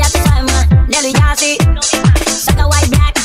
ya tú sabes más. De Luis Yassi. White black.